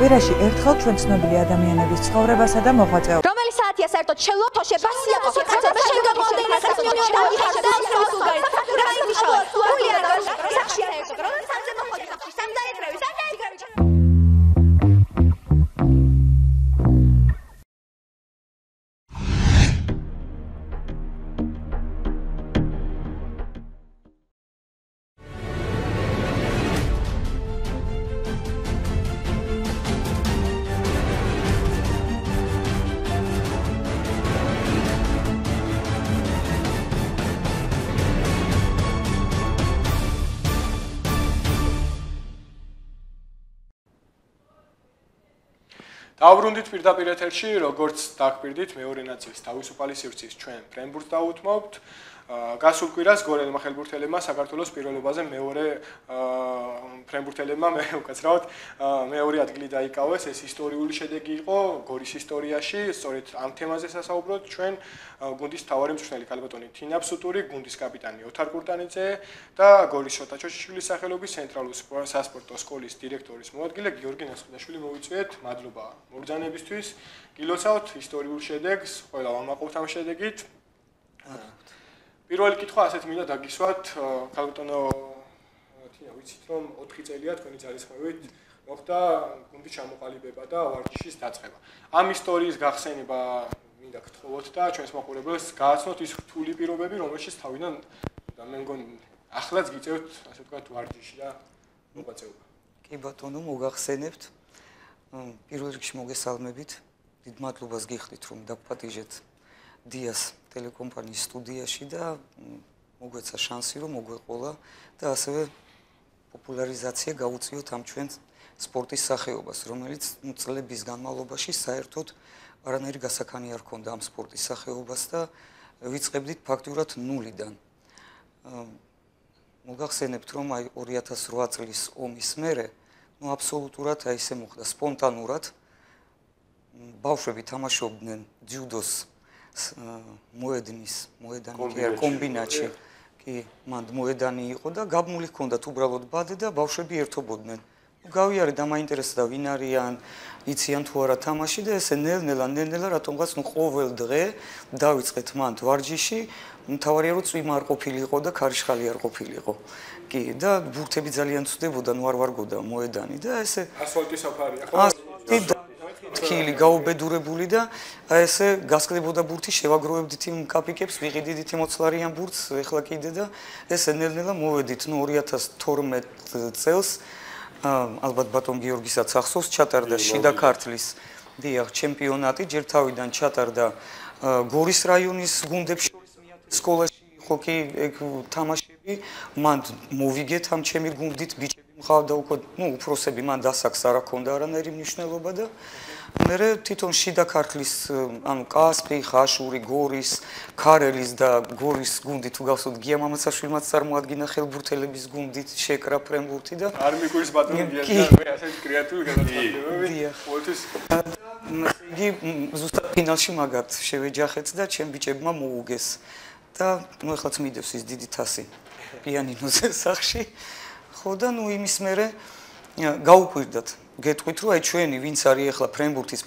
კვირაში ერთხელ ჩვენ ცნობილი ადამიანების ცხოვრებასა და მოღვაწეობას. რომელი საათია საერთოდ შელოთოშე ბასიაკო კაცობა შენ გამოდენა სასწავლო და და სულგარი რა იმიშავა სულია და სახშია ერთო რომ სამზე მოხოდი სახში სამდაეტრევი სამდაეტრევი დავრუნდით პირდაპირ ეთერში, როგორც დაგპირდით მეორე ნაწილის თავისუფალი სივრცის ჩვენ ფრენბურთს დაუთმობთ. გასულ კვირას გორელმა ხელბურთელებმა საქართველოს პირველობაზე მეორე ფრენბურთელებმა მე უკაცრავად მეორე ადგილი დაიკავეს. ეს ისტორიული შედეგი იყო გორის ისტორიაში სწორედ ამ თემაზე სასაუბროთ ჩვენ გუნდის თავარი მწვრთნელი კალბატონი თინა ფსუტური გუნდის კაპიტანი ოთარ კურტანიძე და გორის შოთა ჩოჩიშვილის სახელობის ცენტრალური სასპორტო სკოლის დირექტორის მოადგილე გიორგი ნასხუდაშვილი მოვიწვიეთ მადლობა მოგზანებისთვის გილოცავთ ისტორიულ შედეგს ყველა ვამაყობთ ამ შედეგით პირველი კითხვა ასეთ მინდა დაგისვათ კალბატონო თინა ვიცით რომ 4 წელია თქვენი ძალისხმევით მოხდა გუნდის ჩამოყალიბება და ვარჯიშის დაწყება. ამ ისტორიის გახსენება მინდა გთხოვოთ და ჩვენს მაყურებელს გააცნოთ ის რთული პირობები რომელშიც თავიდან და მე მგონი ახლაც გიწევთ ასე ვთქვათ ვარჯიში და მოღვაწეობა. კი ბატონო მოგახსენებთ. პირველ რიგში მოგესალმებით. დიდ მადლობას გიხდით რომ დაგპატიჟეთ დიას ტელეკომპანიის სტუდიაში და მოგვეცა შანსი რომ მოგვეყოლა და ასევე პოპულარიზაცია გავუწიოთ ამ ჩვენ სპორტის სახეობას, რომელიც წლების განმავლობაში საერთოდ არანაირი გასახანი არ ქონდა ამ სპორტის სახეობას და ვიწყებდით ფაქტურად ნულიდან. მოგახსენებთ, რომ აი 2008 წლის ომის მერე, ну აბსოლუტურად აი ესე მოხდა, სპონტანურად ბავშვები თამაშობდნენ ძიუდოს მოედნის მოედანი კი არ კომბინატში. კი მანდ მოედანი იყო და გაბმული ჰქონდათ უბრალოდ ბადე და ბავშვები ერთობოდნენ. გავიარე და მაინტერესდა ვინ არიან იციან თუ არა თამაში და ესე ნელ-ნელა ნელ-ნელა რატომღაც ნუ ყოველ დღე დავიწყეთ მანდ ვარჯიში მთავარია რომ წვიმა არ ყოფილიყო და ქარიშხალი არ ყოფილიყო. კი და ბურთები ძალიან ცვდებოდა ნუ არ ვარგოდა მოედანი და ესე ასფალტის საფარია ხო? თქილი გაუბედურებული და ესე გასკდებოდა ბურთი შევაგროვებდით იმ კაპიკებს ვიყიდით იმ ოცლარიან ბურთს ეხლა კიდე და ესე ნელ-ნელა მოვედით ნუ 2012 წელს ალბათ ბატონ გიორგისაც ახსოვს ჩატარდა შიდა ქართლის დიახ ჩემპიონატი ჯერ თავიდან ჩატარდა გორის რაიონის გუნდებში სკოლაში ხო კი ეგ თამაშები მან მოვიგეთ ამ ჩემი გუნდით ბიჭები მყავდა უკვე ნუ უფროსები მან დასახს არ აქონდა არანაირი მნიშვნელობა და მე თვითონ შიდა ქართლის ანუ კასპი, ხაშური, გორის, ქარელის და გორის გუნდი თუ გავსოთ გია მამაცაშვილმაც წარმოადგინა ხელბურთელების გუნდით შეკრა ფრენბურთი და არ მიგვის ბატონი გია და მე ასეთ კრეატიული გადაწყვეტილებები ყოველთვის იგი ზუსტად ფინალში მაგათ შევეჯახეთ და ჩემ ბიჭებმა მოუგეს. და ნუ ეხლაც მიდევს ის დიდი თასი პიანინოზე სახში. ხო და ნუ იმის მერე გაუკვირდათ გეტყვით რომ აი ჩვენი ვინც არის ახლა ფრენბურთის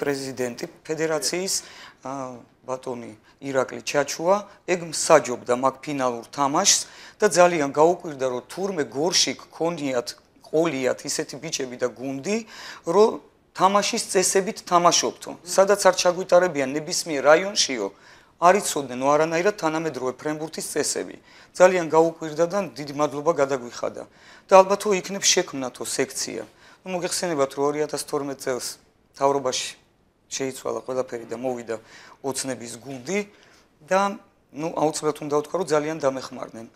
პრეზიდენტი ფედერაციის ბატონი ირაკლი ჩაჩუა ეგ მსაჯობდა მაგ ფინალურ თამაშს და ძალიან გაუკვირდა რომ თურმე გორში გქონიათ ყოლიათ ისეთი ბიჭები და გუნდი რომ თამაშის წესებით თამაშობთო სადაც არ ჩაგვიტარებიან ნებისმიერ რაიონშიო არიცოდნენ არანაირად თანამედროვე ფრენბურთის წესები. ძალიან გაუკვირდა და დიდი მადლობა გადაგვიხადა. და ალბათ თუ იქნებ შექმნათო სექცია. ნუ მოგეხსენებათ რომ 2012 წელს თავრობაში შეიცვალა ყველაფერი და მოვიდა ოცნების გუნდი და ნუ აუცილებლად უნდა ვთქვა რომ ძალიან დამეხმარნენ.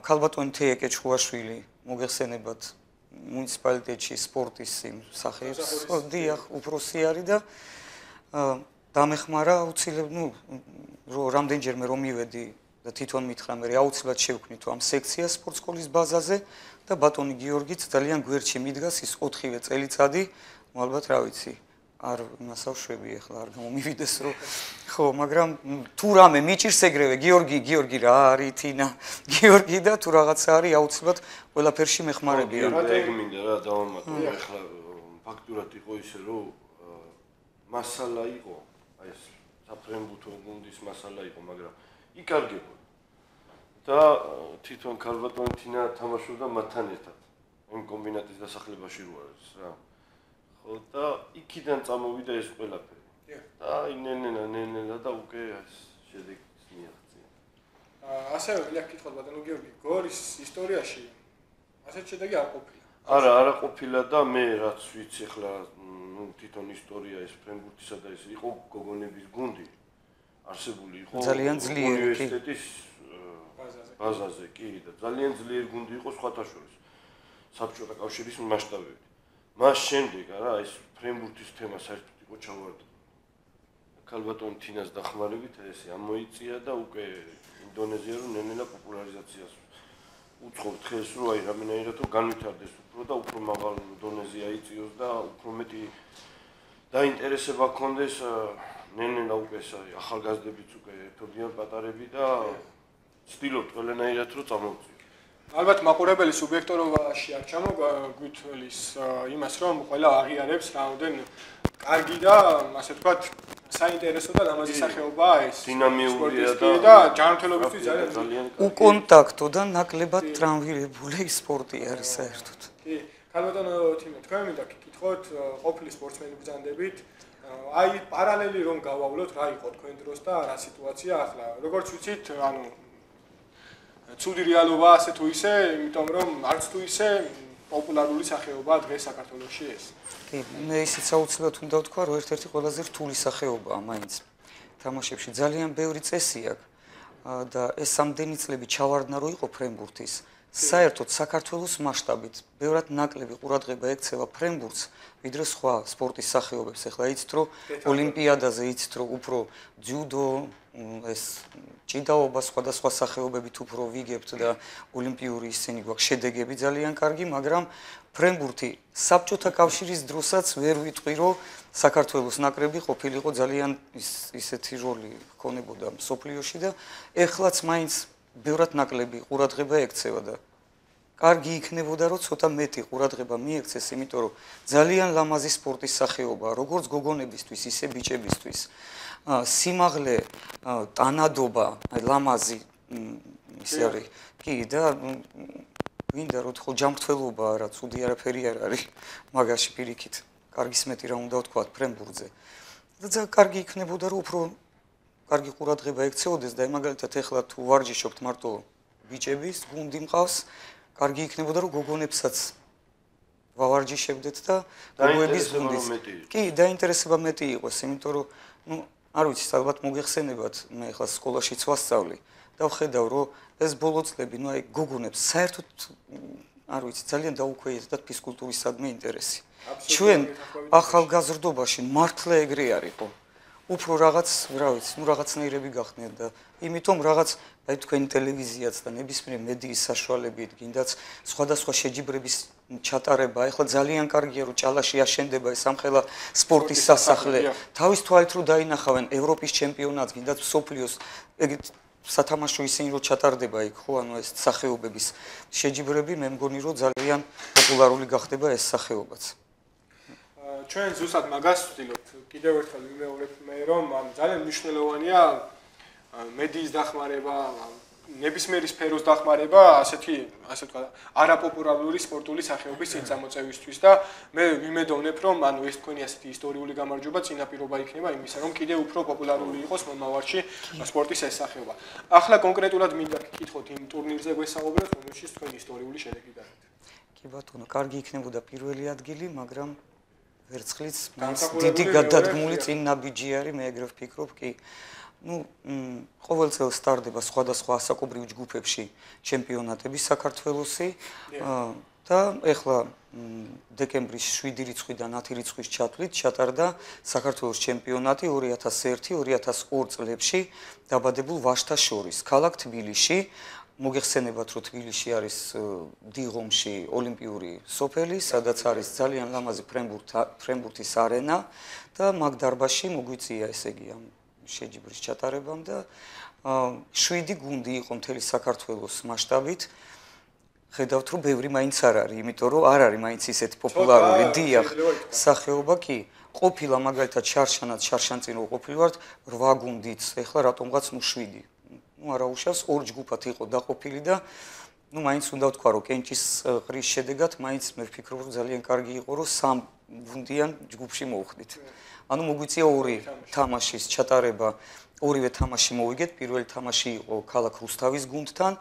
ქალბატონი თეეკე ჩხუაშვილი მოგეხსენებათ მუნიციპალიტეტში სპორტის იმ სახეებს. დიახ, უფროსი არის და დამეხმარა აუცილებლად ნუ რომ რამდენჯერმე რომ მივედი და თვითონ მითხრა მე აუცილებლად შევქმნით ამ სექციას სპორტ სკოლის ბაზაზე და ბატონი გიორგიც ძალიან გვერდში მიდგას ის 4-ვე წელიწადი. ალბათ რა ვიცი არ მასავშვები ახლა არ გამომივიდეს რომ ხო მაგრამ თუ რამე მიჭირს ეგრევე გიორგი გიორგი რა არის თინა? გიორგი და თუ რაღაცა არის აუცილებლად ყველაფერში მეხმარებიან რა ეგ მინდა რა დავამატო. ახლა ფაქტურად იყო ისე, რომ მასალა იყო, აი ეს საფრენბუთო გუნდის მასალა იყო, მაგრამ იკარგებოდა. და თვითონ კარბატონთინა თამაშობდა მათთან ერთად. იმ კომბინატის დასახლებაში რო არის რა. ხო და იქიდან წამოვიდა ეს ყველაფერი. და ინენენა ნენენა და უკვე ეს შედეგს მიაღწია. აა ასე ვილა კითხოთ ბატონო გიორგი, გორის ისტორიაში ასეთ შედეგი არ ყოფილა. არა, არა ყოფილა და მე რაც ვიცი ახლა ნუ თვითონ ისტორია ეს ფრენბურთისა და ეს იყო გოგონების გუნდი არსებული იყო ძალიან ძლიერი უნივერსიტეტის ბაზაზე კი და ძალიან ძლიერი გუნდი იყო სხვათა შორის. საბჭოთა კავშირის მასშტაბებით. მას შემდეგ არა ეს ფრენბურთის თემა საერთოდ იყო ჩავარდა. ქალბატონ თინას დახმარებით ეს ამოიწია და უკვე ინდონეზია რო ნენელა პოპულარიზაციას უცხობ დღეს რო აი რამენაირად თუ განვითარდეს უფრო და უფრო მაღალ დონეზე აიწიოს და უფრო მეტი დაინტერესება ქონდეს ნენელა უკვე ახალგაზრდებიც უკვე ერთობიან პატარები და ცდილობთ ყველანაირად რომ წამოვწიო ალბათ მაყურებელი სუბიექტურობაში არ ჩამო გვითვლის იმას რომ ყველა აღიარებს რაოდენ კარგი და ასე ვთქვათ საინტერესო და ლამაზი სახეობაა ეს. დინამიურია და ჯანმრთელობისთვის ძალიან ძალიან უკონტაქტო და ნაკლებად ტრანვირებული სპორტი არის საერთოდ. კი, ქალბატონო თიმა, თქვენ მინდა გკითხოთ ყოფილი სპორტსმენი ბრძანდებით. აი პარალელი რომ გავავლოთ რა იყო თქვენ დროს და რა სიტუაცია ახლა? როგორც ვიცით ანუ ცუდი რეალობა ასე თუ ისე იმიტომ რომ არც თუ ისე პოპულარული სახეობაა დღეს საქართველოში ეს კი, მე ისიც აუცილებლად უნდა ვთქვა, რომ ერთ-ერთი ყველაზე რთული სახეობაა მაინც. თამაშებში ძალიან ბევრი წესი აქვს და ეს სამდენი წლები ჩავარდნა რო იყო ფრენბურთის. საერთოდ საქართველოს მასშტაბით ბევრად ნაკლები ყურადღება ექცევა ფრენბურთს, ვიდრე სხვა სპორტის სახეობებს. ეხლა იცით, რომ ოლიმპიადაზე იცით, რომ უფრო ჯუდო ეს ჭიდაობა სხვადასხვა სახეობებით უფრო ვიგებთ და ოლიმპიური ისინი გვაქვს შედეგები ძალიან კარგი, მაგრამ ფრენბურთი საბჭოთა კავშირის დროსაც ვერ ვიტყვი, რომ საქართველოს ნაკრები ყოფილიყო ძალიან ისეთი როლი ქონებოდა სოფლიოში და ეხლაც მაინც ბევრად ნაკლები ყურადღება ექცევა და კარგი იქნებოდა რომ ცოტა მეტი ყურადღება მიექცეს, იმიტომ რომ ძალიან ლამაზი სპორტის სახეობაა, როგორც გოგონებისთვის, ისე ბიჭებისთვის. სიმაღლე, ტანადობა, აი ლამაზი ისე არის. კი და ვინდა რომ თქო ჯანმრთელობა რა, ცუდი არაფერი არ არის მაგაში პირიქით. კარგის მეტი რა უნდა ვთქვა ფრენბურგზე. და ძა კარგი იქნებოდა რომ უფრო კარგი ყურადღება ექცეოდეს და მაგალითად ეხლა თუ ვარჯიშობთ მარტო ბიჭების გუნდი მყავს, კარგი იქნებოდა რომ გოგონებსაც ვავარჯიშებდეთ და გოგოების გუნდის. კი, დაინტერესება მეტი იყოს, იმიტომ რომ ნუ არ ვიცი, ალბათ მოგეხსენებათ, მე ახლა სკოლაშიც ვასწავლი და ვხედავ, რომ ეს ბოლო წლები, ნუ აი გოგონებს საერთოდ არ ვიცი, ძალიან დაუქვეითდათ ფიზკულტურისადმი ინტერესი. ჩვენ ახალგაზრდობაში მართლა ეგრე არისო. უფრო რაღაც, რა ვიცი, ნუ რაღაცნაირები გახდნენ და იმიტომ რაღაც აი თქვენი ტელევიზიაც და ნებისმიერ მედიის საშუალებით გინდაც სხვადასხვა შეჯიბრების ჩატარება, ეხლა ძალიან კარგია რომ ჭალაში აშენდება ეს ამხელა სპორტის სასახლე. თავის თვალით რომ დაინახავენ ევროპის ჩემპიონატს, გინდაც სოფლიოს ეგეთ სათამაშო ისინი რომ ჩატარდება იქ ხო ანუ ეს სახეობების შეჯიბრები მე მგონი რომ ძალიან პოპულარული გახდება ეს სახეობაც. ჩვენ ზუსტად მაგას ვთილობთ კიდევ ერთხელ ვიმეორებ მე რომ ძალიან მნიშვნელოვანია მედიის დახმარება ნებისმიერი სფეროს დახმარება ასეთი ასე თქვა არაპოპულარული სპორტული სახეობის წამოწევისთვის და მე ვიმედოვნებ რომ ანუ ეს თქვენი ასეთი ისტორიული გამარჯობა წინაპირობა იქნება იმისა რომ კიდევ უფრო პოპულარული იყოს მომავალში სპორტის ეს სახეობა. ახლა კონკრეტულად მინდა გკითხოთ იმ ტურნირზე გვესაუბროთ რომელშიც თქვენი ისტორიული შედეგი დაერთ. კი ბატონო, კარგი იქნებოდა პირველი ადგილი, მაგრამ ვერცხლიც დიდი გადადგმული წინ ნაბიჯი არის, მე ეგრე ვფიქრობ, კი. ну, ყოველ წელს სტარდება სხვადასხვა ასაკობრივ ჯგუფებში ჩემპიონატები საქართველოსი და ეხლა დეკემბრის 7 რიცხვიდან 10 რიცხვის ჩათვლით ჩატარდა საქართველოს ჩემპიონატი 2001-2002 წლებში დაბადებულ ვაშთა შორის ქალაქ თბილისში მოგეხსენებათ რომ თბილისში არის დიღომში ოლიმპიური სოფელი სადაც არის ძალიან ლამაზი ფრენბურთის არენა და მაგ დარბაზში მოგვიწია ესე იგი ამ შეჯიბრის ჩატარებამ და შვიდი გუნდი იყო მთელი საქართველოს მასშტაბით. ხედავთ რომ ბევრი მაინც არ არის, იმიტომ რომ არ არის მაინც ისეთი პოპულარული დიახ სახეობა კი. ყოფილა მაგალითად შარშანაც შარშანწინო ყოფილი ვართ 8 გუნდით, ეხლა რატომღაც ნუ 7. არა უშავს ორ ჯგუფად იყო დაყოფილი და ну მაინც უნდა ვთქვა რომ კენჭის ღრის შედეგად მაინც მე ვფიქრობ რომ ძალიან კარგი იყო რომ სამ გუნდიან ჯგუფში მოვხდით. ანუ მოგვიწია ორი თამაშის ჩატარება. ორივე თამაში მოვიგეთ. პირველი თამაში იყო ქალაქ რუსთავის გუნდთან,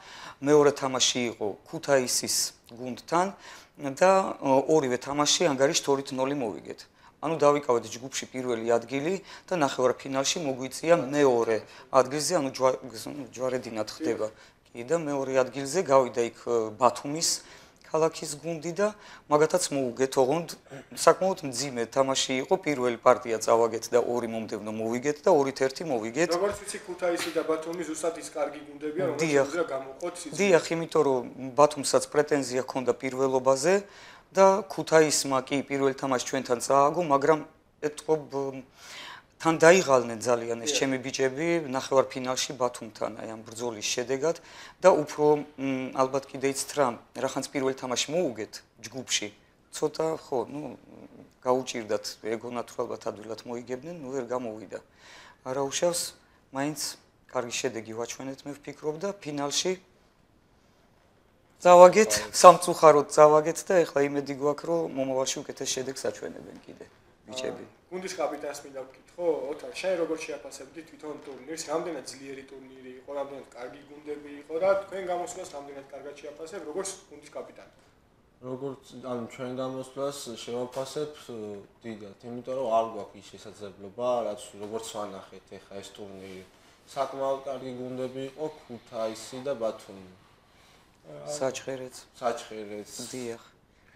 მეორე თამაში იყო ქუთაისის გუნდთან და ორივე თამაში ანგარიშ 2:0 მოვიგეთ. ანუ დავიკავეთ ჯგუფში პირველი ადგილი და ნახევარფინალში მოგვიწია მეორე ადგილზე, ანუ ჯვარედინად ხდება. კი და მეორე ადგილზე გავიდა იქ ბათუმის ქალაქის გუნდი და მაგათაც მოუგეთ ოღონდ საკმაოდ მძიმე თამაში იყო. პირველი პარტია წავაგეთ და ორი მომდევნო მოვიგეთ და 2-1 მოვიგეთ. როგორც ვიცი ქუთაისი და ბათუმი ზუსტად ის კარგი გუნდებია რომელიც უნდა გამოყოთ სიცოცხლე დიახ იმიტომ რომ ბათუმსაც პრეტენზია ჰქონდა პირველობაზე და ქუთაისმა კი პირველ თამაშს ჩვენთან წააგო მაგრამ ეთქობ თან დაიღალნენ ძალიან ეს ჩემი ბიჭები ნახევარფინალში ბათუმთან აი ამ ბრძოლის შედეგად. და უფრო ალბათ კიდე იცით რა რახანს პირველ თამაში მოუგეთ ჯგუფში. ცოტა ხო ნუ გაუჭirdათ ეგონათ რომ ალბათ ადვილად მოიგებდნენ ნუ ვერ გამოვიდა. არა უშავს მაინც კარგი შედეგი ვაჩვენეთ მე ვფიქრობ და ფინალში წავაგეთ სამწუხაროდ წავაგეთ და ეხლა იმედი გვაქვს რომ მომავალში უკეთეს შედეგს აჩვენებენ კიდე ბიჭები გუნდის კაპიტანს მინდა ვკითხო, ოთარ, შენ როგორ შეაფასებდი თვითონ ტურნირს? რამდენად ძლიერი ტურნირი იყო, რამდენად კარგი გუნდები იყო და თქვენ გამოსვლას რამდენად კარგად შეაფასებ, როგორც გუნდის კაპიტანი? როგორც ანუ ჩვენ გამოსვლას შევაფასებ დიდად, იმიტომ რომ არ გვაქვს ის შესაძლებლობა, რაც როგორც ვანახეთ ეხა ეს ტურნირი. საკმაოდ კარგი გუნდები იყო ქუთაისი და ბათუმი. საჩხერეც. საჩხერეც. დიახ.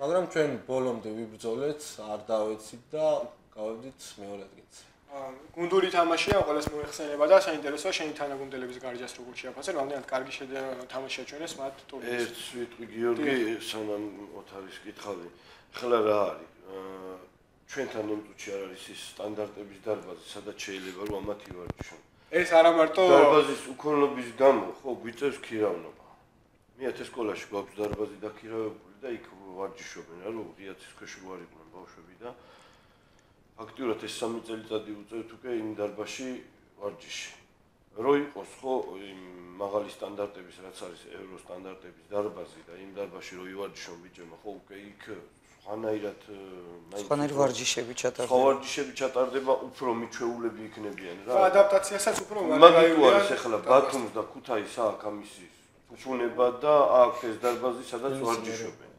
მაგრამ ჩვენ ბოლომდე ვიბრძოლეთ, არ დავეცით და გავედით მეორე ადგილს. გუნდური თამაშია, ყველას მოეხსენება და საინტერესოა შენი თანაგუნდელების გარჯას როგორ შეაფასე, რამდენად კარგი თამაშია ჩვენეს მათ ტურნირში. ერთ სვიტყვი გიორგი, სანამ ოთარის კითხავი. ხლა რა არის? ჩვენთან ნემწუთში არ არის ის სტანდარტების დარბაზი, სადაც შეიძლება რომ ამათი ვარჯიშონ. ეს არა მარტო დარბაზის უქონლობის გამო, ხო, გვიწევს ქირავნობა. მეათე სკოლაში გვაქვს დარბაზი დაქირავებული და იქ ვარჯიშობენ, რა, რომ ღიაცის ქვეშ ვარ იყვნენ ბავშვები და აქტიურად ეს სამი წელიწადი უწევთ უკვე იმ დარბაში ვარჯიში. რო იყოს ხო იმ მაღალი სტანდარტების რაც არის ევრო სტანდარტების დარბაზი და იმ დარბაში რო ივარჯიშო ბიჭებმა ხო უკვე იქ ხანაირად მაინც ხანაირ ვარჯიშები ჩატარდება. ხო ვარჯიშები ჩატარდება უფრო მიჩვეულები იქნებიან რა. ხო ადაპტაციასაც უფრო მაგარი არის ახლა ბათუმს და ქუთაისს აქვს ამისი ფუნება და აქვს ეს დარბაზი სადაც ვარჯიშობენ.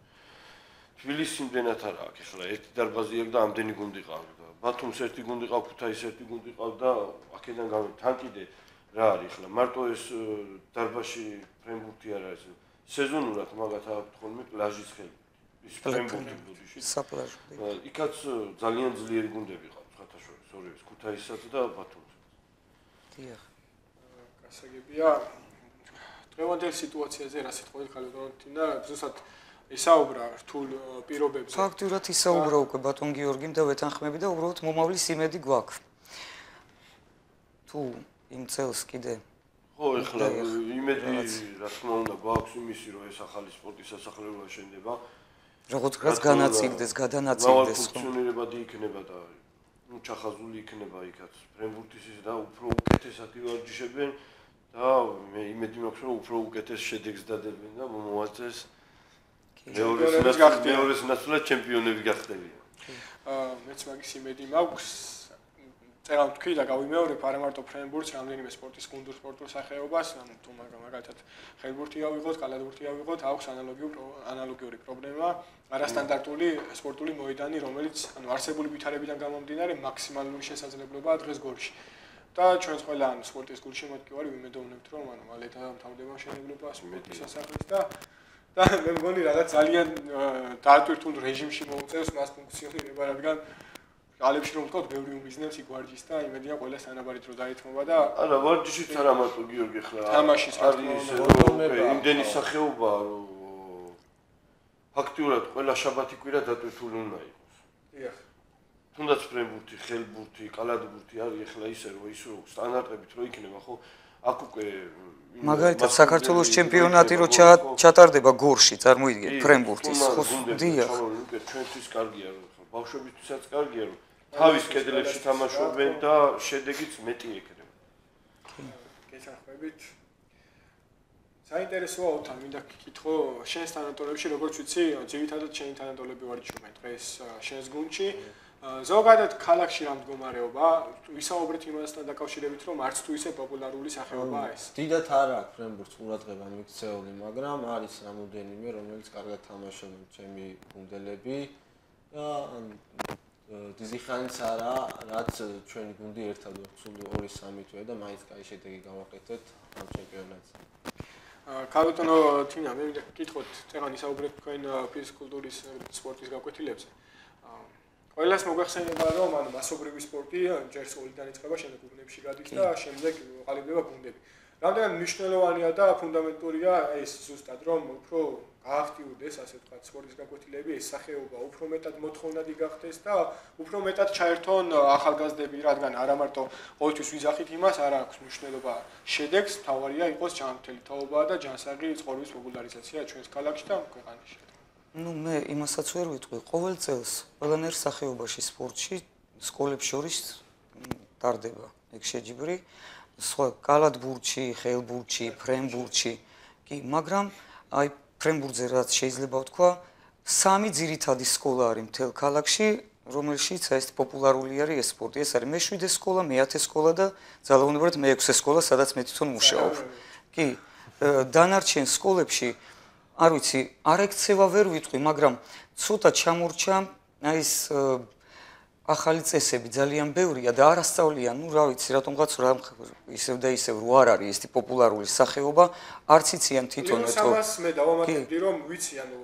თბილისში იმდენად არ აქვს ახლა ერთი დარბაზი აქვს და ამდენი გუნდი ყავს. ბათუმს ერთი გუნდი ყავ, ქუთაისს ერთი გუნდი ყავ და აქედან გავი თან კიდე რა არის ხლა მარტო ეს დარბაში ფრენბურთი არ არის. სეზონურად მაგათ აქვს ხოლმე პლაჟის ხელი ის ფრენბურთი ბუდიში. საპლაჟო იქაც ძალიან ძლიერი გუნდები ყავს ხათაშორის ორივეს ქუთაისსაც და ბათუმს დიახ. გასაგებია დღევანდელ სიტუაციაზე რა სიტყვით ხალხო და ზუსტად ისაუბრა რთულ პირობებზე. ფაქტურად ისაუბრა უკვე ბატონ გიორგიმ და ვეთანხმები და უბრალოდ მომავლის იმედი გვაქვს. თუ იმ წელს კიდე ხო, ეხლა იმედი რა თქმა უნდა გვაქვს იმისი, რომ ეს ახალი სპორტის სასახლეობა შენდება. როგორც რაც განაწილდეს, გადანაწილდეს ხო. ფუნქციონირებადი იქნება და ნუ ჩახაზული იქნება იქაც. ფრენბურთის და უფრო უკეთესად ივარჯიშებენ და მე იმედი მაქვს, რომ უფრო უკეთეს შედეგს დადებენ და მომავალს მეორე ნაცვლად ჩემპიონები გახდებიან. აა მეც მაგის იმედი მაქვს. წერა თქვი და გავიმეორებ არა მარტო ფრენბურთს, რამდენიმე სპორტის გუნდურ სპორტულ სახეობას, ანუ თუ მაგალითად ხელბურთი ავიღოთ, კალათბურთი ავიღოთ, აქვს ანალოგიური ანალოგიური პრობლემა, არასტანდარტული სპორტული მოედანი, რომელიც ანუ არსებული ვითარებიდან გამომდინარე მაქსიმალური შესაძლებლობაა დღეს გორში. და ჩვენს ყველა ანუ სპორტის გულში მოდკი ვარ, ვიმედოვნებთ რომ ანუ მალე დამთავრდება მშენებლობა სპორტის სასახლის და და მე მგონი რაღაც ძალიან დაატვირთულ რეჟიმში მოუწევს მას ფუნქციონირება, რადგან ალებში რომ ვთქოთ, ბევრი უმიზნებს იგვარჯის და იმედია ყველა სანაბარით რო დაეთმობა და არა, ვარჯიშიც არა მარტო გიორგი ხლა. თამაშის არის იმდენი სახეობა, რომ ფაქტიურად ყველა შაბათი კვირა დაატვირთული უნდა იყოს. დიახ. თუნდაც ფრენბურთი, ხელბურთი, კალათბურთი არის ახლა ისე რომ ის რო სტანდარტებით რო იქნება, ხო? აქ უკვე მაგალითად საქართველოს ჩემპიონატი რო ჩა- ჩატარდება გორში, წარმოიდგინე, ფრენბურთის, ხო, დიახ. უკვე ჩვენთვის კარგია რომ ბავშვებისთვისაც კარგია რომ თავის კედლებში თამაშობენ და შედეგიც მეტი ეკრება. გესახმებით. საინტერესოა ოთან, მინდა გკითხო, შენს თანატოლებში როგორც ვიცი, ძირითადად შენი თანატოლები ვარჩიობენ დღეს ა, შენს გუნდში. ზოგადად ქალაქში რა მდგომარეობა? ვისაუბრეთ იმასთან დაკავშირებით, რომ არც თუ ისე პოპულარული სახეობაა ეს. დიდათ არ აქვს ფრენბურთს ყურადღება მიქცეული, მაგრამ არის რამოდენიმე, რომელიც კარგად თამაშობენ ჩემი გუნდელები და ან დიდი ხანიც არა, რაც ჩვენი გუნდი ერთად ვართ, სულ 2-3 თვე და მაინც კაი შედეგი გავაკეთეთ ამ ჩემპიონატზე. კაროტონო თინა, მე მინდა გკითხოთ, წეგან ისაუბრეთ თქვენ ფიზიკულტურის სპორტის გაკვეთილებზე. ყველას მოგახსენება, რომ ანუ მასობრივი სპორტი ჯერ სკოლიდან იწყება, შემდეგ გუნდებში გადის და შემდეგ ყალიბდება გუნდები. რამდენად მნიშვნელოვანია და ფუნდამენტურია ეს ზუსტად, რომ უფრო გააქტიურდეს, ასე ვთქვათ, სპორტის გაკვეთილები, ეს სახეობა უფრო მეტად მოთხოვნადი გახდეს და უფრო მეტად ჩაერთონ ახალგაზრდები, რადგან არა მარტო ყოველთვის ვიზახით იმას, არა აქვს მნიშვნელობა შედეგს, თავარია იყოს ჯანმრთელი თაობაა და ჯანსაღი ცხოვრების პოპულარიზაცია ჩვენს ქალაქში და ქვეყანაში. Ну მე იმასაც ვერ ვიტყვი ყოველ წელს ყველანაირ სახეობაში სპორტში სკოლებს შორის ტარდება ეგ შეჯიბრი სხვა კალათბურთში, ხელბურთში, ფრენბურთში კი მაგრამ აი ფრენბურთზე რაც შეიძლება ვთქვა სამი ძირითადი სკოლა არის მთელ ქალაქში რომელშიც ეს პოპულარული არის ეს სპორტი ეს არის მე-7 სკოლა, მე-10 სკოლა და ძალაუნებრივად მე-6 სკოლა სადაც მე თვითონ მუშაობ კი დანარჩენ სკოლებში არ ვიცი, არ ეკცევა ვერ ვიტყვი, მაგრამ ცოტა ჩამორჩა აი ეს ახალი წესები ძალიან ბევრია და არასწავლიან, ну, რა ვიცი, რატომღაც რა ისევ და ისევ რო არ არის ეს პოპულარული სახეობა, არც იციან თვითონ ლინუს ეთო. ამას მე დავამატებდი, რომ ვიცი, ანუ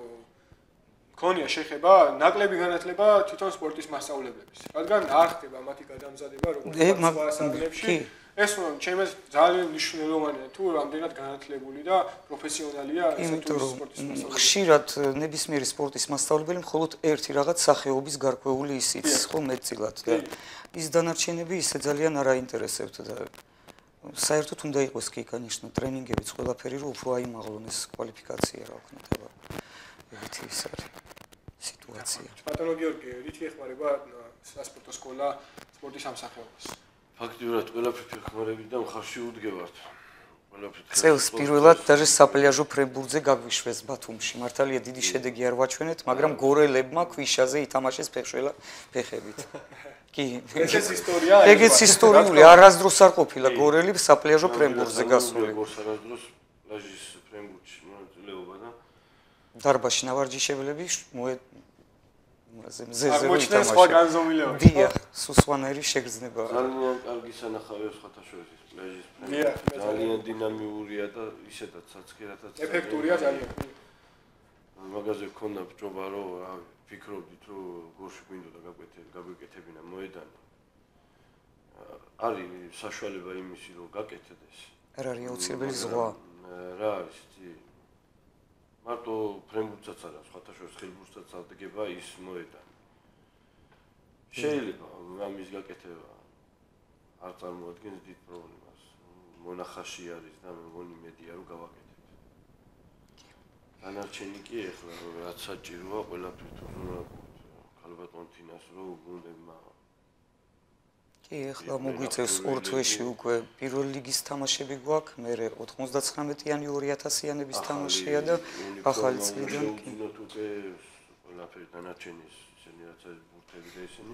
ქონია შეხება, ნაკლები განათლება თვითონ სპორტის მასწავლებლების. რადგან არ ხდება მათი გადამზადება როგორც სხვა საგნებში. კი. ეს ჩემს ძალიან მნიშვნელოვანია თუ რამდენად განათლებული და პროფესიონალია ესე თუ სპორტის მასწავლებელი. ხშირად ნებისმიერი სპორტის მასწავლებელი მხოლოდ ერთი რაღაც სახეობის გარკვეული ისიც ხო მეტწილად და ის დანარჩენები ისე ძალიან არ აინტერესებთ და საერთოდ უნდა იყოს კი განიშნა ტრენინგებიც ყველაფერი რომ უფრო აიმაღლონეს კვალიფიკაცია რა ვქნა და ერთი ის არის სიტუაცია. ბატონო გიორგი, რითი ეხმარება სასპორტო სკოლა სპორტის ამსახეობას? ფაქტიურად ყველაფრით ეხმარებით და მხარში უდგევართ. ყველაფრით წელს პირველად დაჟე საპლიაჟო ფრენბურთზე გაგვიშვეს ბათუმში. მართალია დიდი შედეგი არ ვაჩვენეთ, მაგრამ გორელებმა ქვიშაზე ითამაშეს ფეხშველა ფეხებით. კი. ესეც ისტორია. ეგეც ისტორიული, არასდროს არ ყოფილა გორელი საპლიაჟო ფრენბურთზე გასული. გორს არასდროს პლაჟის ფრენბურთში მონაწილეობა და დარბაში ნავარჯიშებლები მოე მაზე მზეზე აღმოჩნდნენ სხვა განზომილებები. დიახ, სუსვანერი შეგრძნება. ძალიან კარგი სანახავია სხვათა შორის პლაჟის დიახ, ფრენბურთი. ძალიან დინამიურია და ისედაც საცხერათაც ეფექტურია ძალიან. მაგაზე გქონდა ბჭობა რომ რა ფიქრობდით რომ გორში გვინდოდა გაკვეთე გაგვიკეთებინა მოედანი არის საშუალება იმისი რომ გაკეთდეს არ არის აუცილებელი ზღვა. რა არის იცი მარტო ფრენბურთსაც არა სხვათა შორის ხელბურთსაც აღდგება ის მოედანი შეიძლება ამის გაკეთება არ წარმოადგენს დიდ პრობლემას. მონახაში არის და მე მგონი მედია რომ გავაკეთებ დანარჩენი კი ეხლა რაც საჭიროა ყველაფრით უზრუნველყოფთ ქალბატონთინას რომ გუნდებმა კი, ახლა მოგვიწევს ორ თვეში უკვე პირველი ლიგის თამაშები გვაქვს, მე 99-იანი 2000-იანების თამაშია და ახალი წლიდან კი. უკვე ყველაფერი დანარჩენის ისინი რაც არის ბურთები და ისინი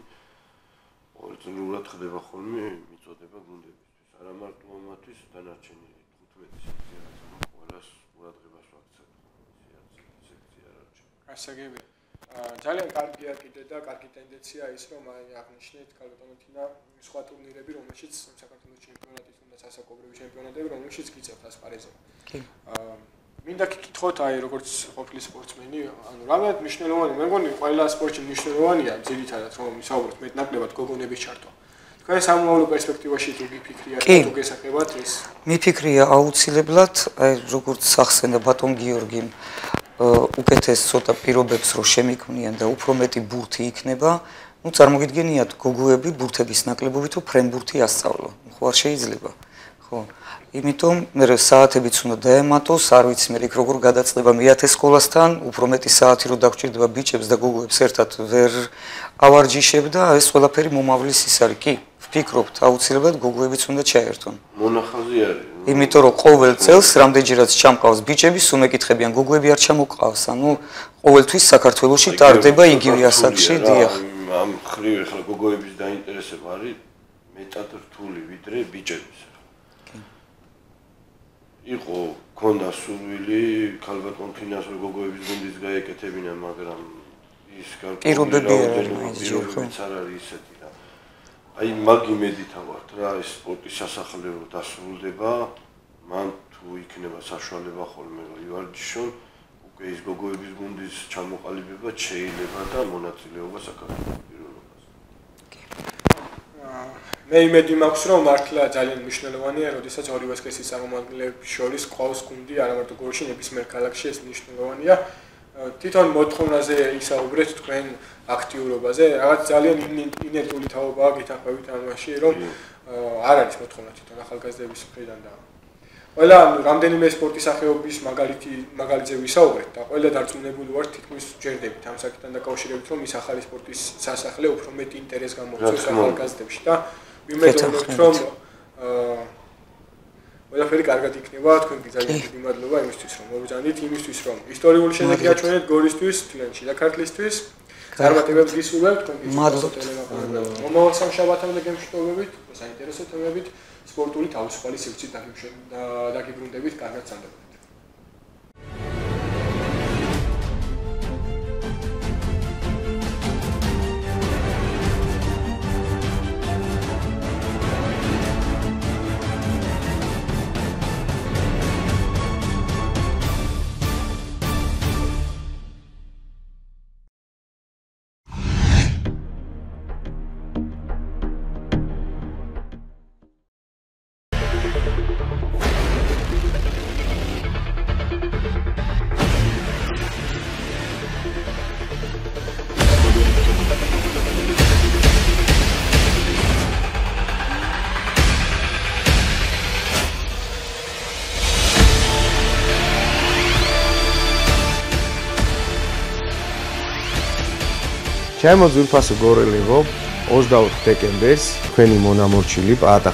ორწლურად ხდება ხოლმე მიწოდება გუნდებისთვის არა მარტო ამათვის დანარჩენი 15 სექცია რაც აქვს ყველას ყურადღებას ვაქცევ სექცია რა რჩება გასაგები. ძალიან კარგია კიდე და კარგი ტენდენცია ის რომ აი აღნიშნეთ კალბატონოთინა სხვა ტურნირები რომელშიც საქართველოს ჩემპიონატი თუნდაც ასაკობრივი ჩემპიონატები რომელშიც გიწევთ ასპარეზო. კი. აა მინდა გკითხოთ აი როგორც ყოფილი სპორტსმენი, ანუ რამდენად მნიშვნელოვანი, მე მგონი ყველა სპორტში მნიშვნელოვანია ძირითადად რომ ვისაუბროთ მეტნაკლებად გოგონების ჩართვა. თქვენ სამომავლო პერსპექტივაში თუ გიფიქრიათ თუ გესახებათ ეს მიფიქრია აუცილებლად, აი როგორც სახსენდა ბატონ გიორგიმ, ა, უკეთეს ცოტა პირობებს რო შემიქმნიან და უფრო მეტი ბურთი იქნება, ну წარმოგიდგენიათ გოგოები ბურთების ნაკლებობით თუ ფრენბურთი ასწავლო. ხო არ შეიძლება. ხო. იმიტომ მე საათებიც უნდა დაემატოს, არ ვიცი მე როგორ გადაწდება მეათე სკოლასთან, უფრო მეტი საათი რო დაგჭირდება ბიჭებს და გუგლებს ერთად ვერ ავარჯიშებ და ეს ყველაფერი მომავლის ის არის, კი. ვფიქრობთ, აუცილებლად გუგლებიც უნდა ჩაერთონ. მონახაზი არის. იმიტომ რომ ყოველ წელს რამდენჯერაც ჩამყავს ბიჭები, სულ მეკითხებიან გუგლები არ ჩამოყავს. ანუ ყოველთვის საქართველოსში ტარდება იგივე ასაკში, დიახ. ამ ხრივ ახლა გოგოების დაინტერესება არის მეტად რთული ვიდრე ბიჭების. იყო ქონდა სურვილი ქალბატონ ფინანს გოგოების გუნდის გაეკეთებინა, მაგრამ ის კარგი პირობებიც არ არის ისეთი რა. აი მაგ იმედითა ვართ რა, ეს სპორტის სასახლეო დასრულდება, მან თუ იქნება საშუალება ხოლმე რომ ივარჯიშონ, უკვე ის გოგოების გუნდის ჩამოყალიბება შეიძლება და მონაწილეობა საქართველოს პირველობას. მე იმედი მაქვს რომ მართლა ძალიან მნიშვნელოვანია, როდესაც ორივე სქესის წარმომადგენლების შორის ყავს გუნდი, არა მარტო გორში, ნებისმიერ ქალაქში ეს მნიშვნელოვანია. თვითონ მოთხოვნაზე ისაუბრეთ თქვენ აქტიურობაზე, რაღაც ძალიან ინერტული თაობაა გეთანხმებით ამაში, რომ არ არის მოთხოვნა თვითონ ახალგაზრდების მხრიდან და ყველა რამდენიმე სპორტის სახეობის მაგალითი მაგალითზე ვისაუბრეთ და ყველა დარწმუნებული ვარ თითქმის ჯერდებით ამ საკითხთან დაკავშირებით რომ ის ახალი სპორტის სასახლე უფრო მეტი ინტერესს გამოიწვევს ახალგაზრდებში და ვიმედოვნებთ რომ ყველაფერი კარგად იქნება თქვენ ძალიან დიდი მადლობა იმისთვის რომ მოგზავნით იმისთვის რომ ისტორიული შედეგი აჩვენეთ გორისთვის თლიანში და ქართლისთვის წარმატებებს გისურვებთ თქვენ კი მადლობა მომავალ სამშაბათამდე გემშვიდობებით საინტერესო თემებით სპორტული თავისუფალი სივრცით დაგიბრუნდებით კარგად სანდებით ჩემო ძვირფასო გორელებო 24 დეკემბერს თქვენი მონამორჩილი პაატა